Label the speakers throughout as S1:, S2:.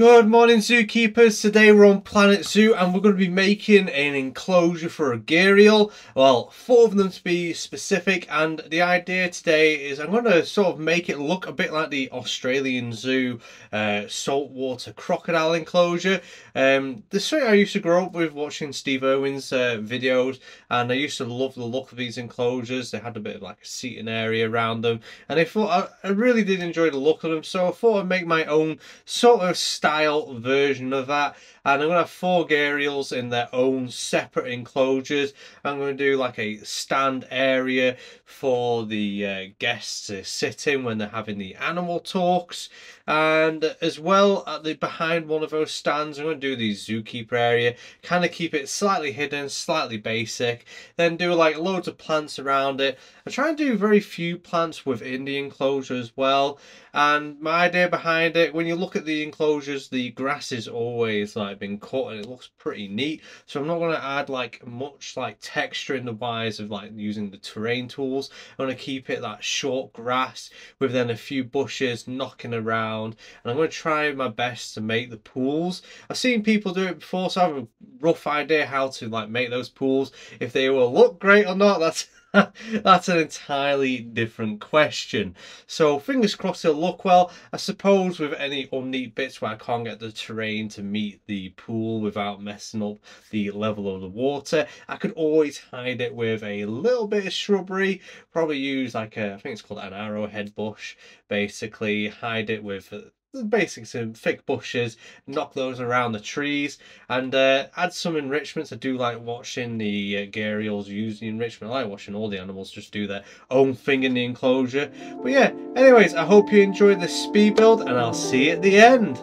S1: Good morning zookeepers, today we're on Planet Zoo and we're going to be making an enclosure for a gharial, well four of them to be specific and the idea today is I'm going to sort of make it look a bit like the Australian Zoo uh, saltwater crocodile enclosure. Um, this is I used to grow up with watching Steve Irwin's uh, videos and I used to love the look of these enclosures, they had a bit of like a seating area around them and I thought I, I really did enjoy the look of them so I thought I'd make my own sort of style style version of that. And I'm going to have four gharials in their own separate enclosures. I'm going to do like a stand area for the uh, guests to sit in when they're having the animal talks. And as well at the behind one of those stands I'm going to do the zookeeper area. Kind of keep it slightly hidden slightly basic. Then do like loads of plants around it. I try and do very few plants within the enclosure as well. And my idea behind it when you look at the enclosures the grass is always like been cut and it looks pretty neat. So I'm not going to add like much like texture in the wires of like using the terrain tools. I'm going to keep it that short grass with then a few bushes knocking around. And I'm going to try my best to make the pools. I've seen people do it before so I have a rough idea how to like make those pools. If they will look great or not that's That's an entirely different question. So fingers crossed it'll look well. I suppose with any unneat bits where I can't get the terrain to meet the pool without messing up the level of the water, I could always hide it with a little bit of shrubbery. Probably use like a, I think it's called an arrowhead bush. Basically hide it with basically some thick bushes, knock those around the trees, and uh, add some enrichments. I do like watching the uh, gharials use the enrichment. I like watching all the animals just do their own thing in the enclosure. But yeah, anyways, I hope you enjoyed this speed build, and I'll see you at the end.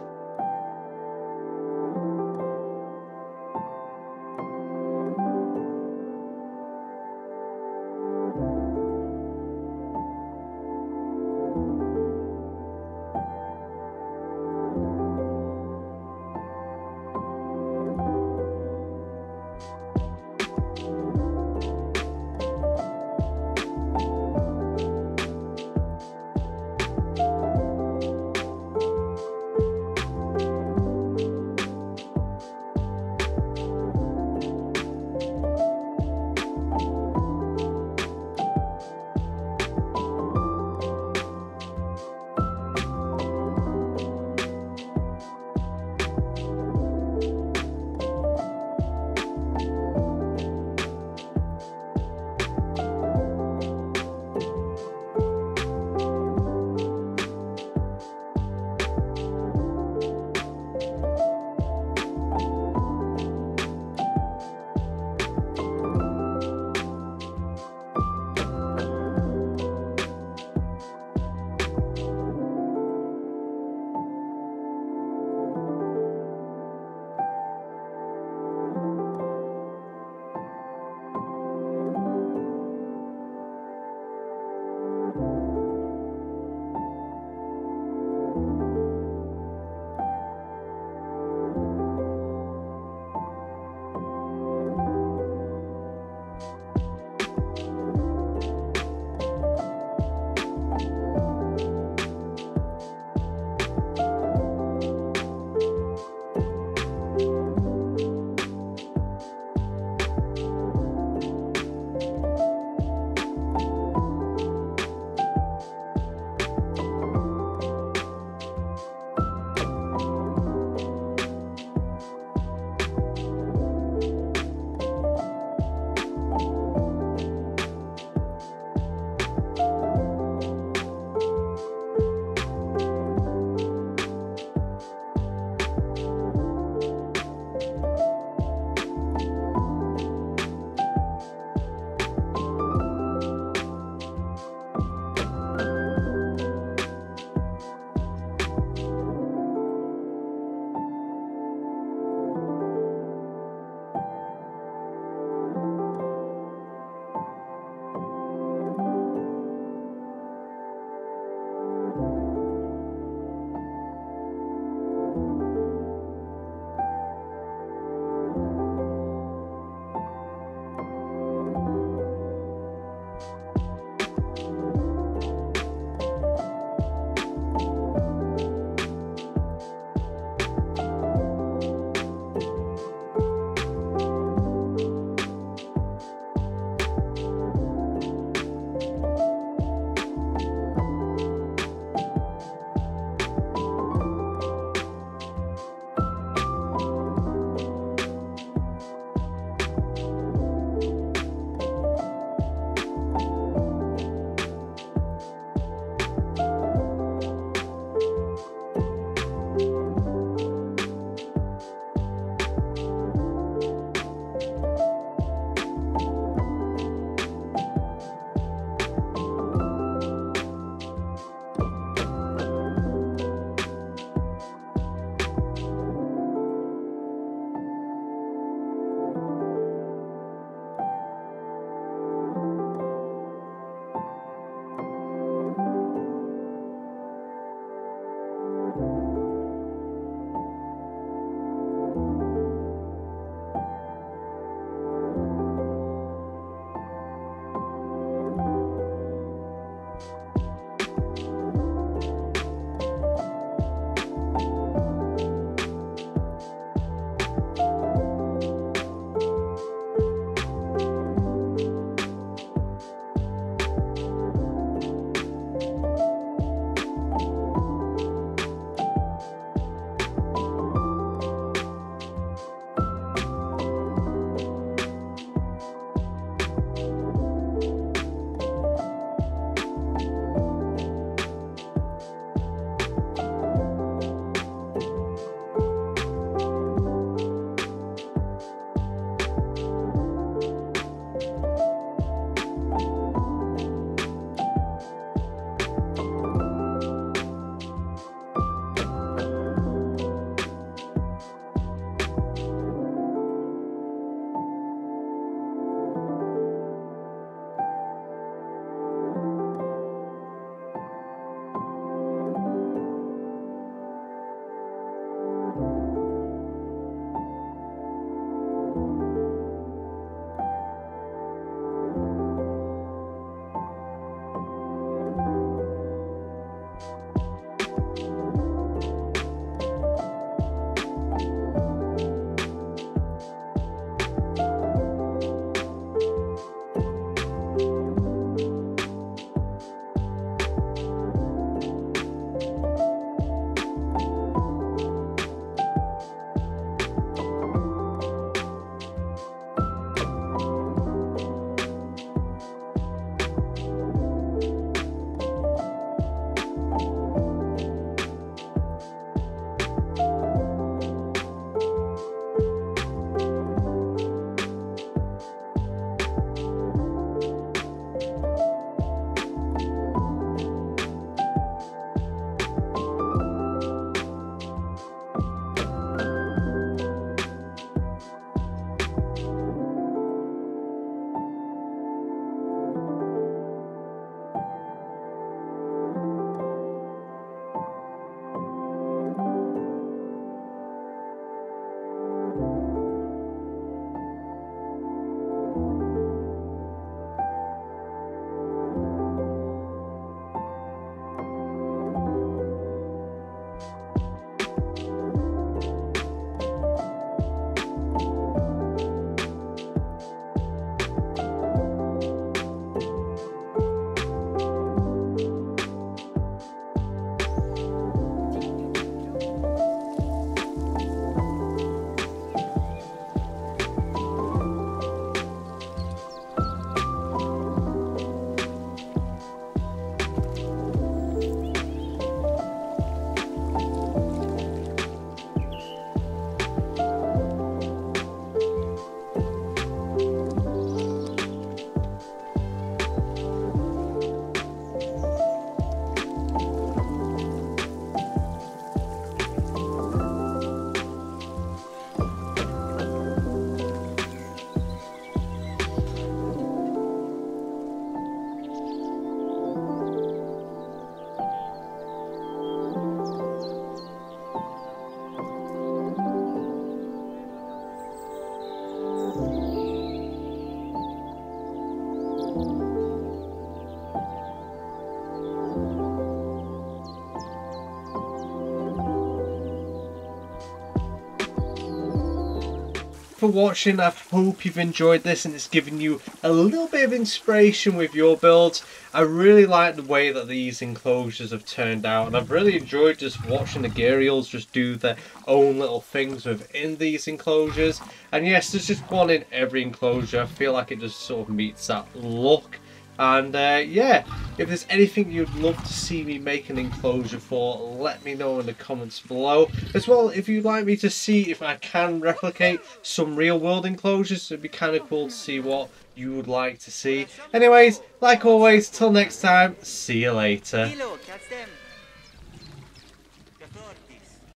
S1: For watching. I hope you've enjoyed this and it's given you a little bit of inspiration with your builds. I really like the way that these enclosures have turned out and I've really enjoyed just watching the Gharials just do their own little things within these enclosures. And yes, there's just one in every enclosure. I feel like it just sort of meets that look. And uh, yeah, if there's anything you'd love to see me make an enclosure for, let me know in the comments below. As well, if you'd like me to see if I can replicate some real world enclosures, it'd be kind of cool to see what you would like to see. Anyways, like always, till next time, see you later.